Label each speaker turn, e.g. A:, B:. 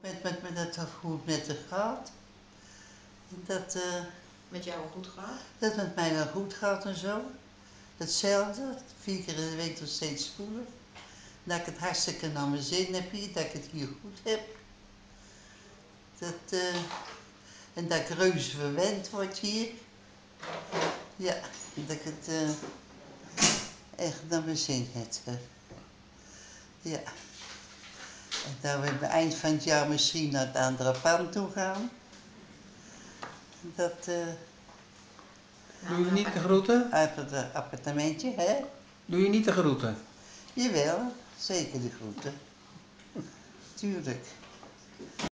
A: Met, met, met dat, het met haar gaat. Dat, eh,
B: Met jou goed gaat?
A: dat het met mij wel goed gaat en zo. Hetzelfde, vier keer in de week nog steeds spoelen. Dat ik het hartstikke naar mijn zin heb hier, dat ik het hier goed heb. Dat, eh, en dat ik reuze verwend word hier. Ja, dat ik het eh, echt naar mijn zin heb. Ja. En dat we het eind van het jaar misschien naar het andere pand toe gaan. Dat, eh,
C: Doe je niet de groeten?
A: uit het eh, appartementje, hè?
C: Doe je niet de groeten?
A: Jawel, zeker de groeten. Tuurlijk.